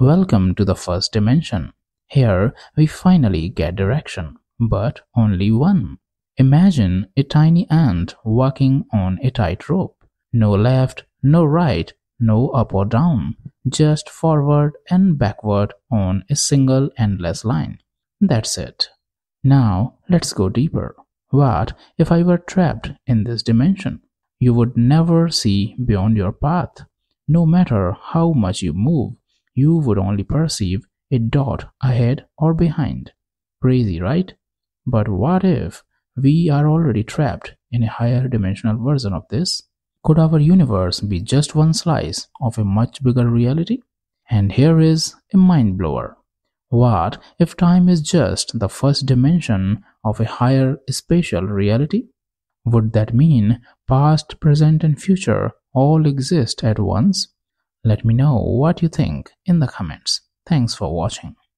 Welcome to the first dimension. Here we finally get direction, but only one. Imagine a tiny ant walking on a tightrope. No left, no right, no up or down, just forward and backward on a single endless line. That's it. Now let's go deeper. What if I were trapped in this dimension? You would never see beyond your path. No matter how much you move, you would only perceive a dot ahead or behind. Crazy, right? But what if we are already trapped in a higher dimensional version of this? Could our universe be just one slice of a much bigger reality? And here is a mind blower. What if time is just the first dimension of a higher spatial reality? Would that mean past, present, and future all exist at once? Let me know what you think in the comments. Thanks for watching.